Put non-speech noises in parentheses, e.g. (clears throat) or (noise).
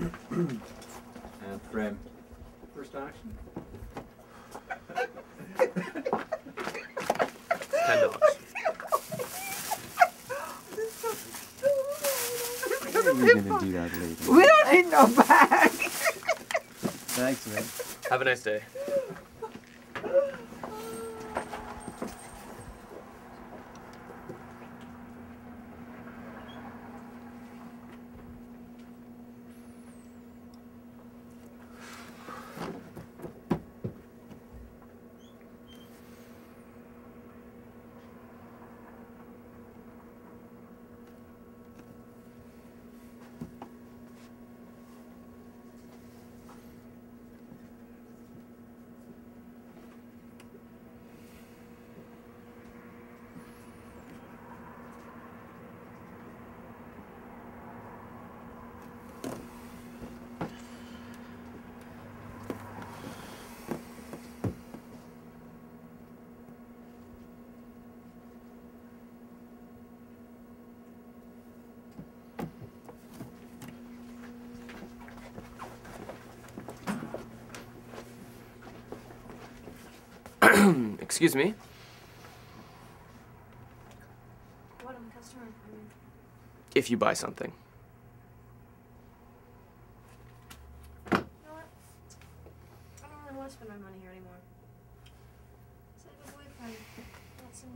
Uh, and frame. First action. Ten dollars. You're gonna do that later. We don't need no bag. Thanks, man. Have a nice day. (clears throat) Excuse me. What? I'm a customer. I If you buy something. you know what? I don't really want to spend my money here anymore. So I have a boyfriend. Not some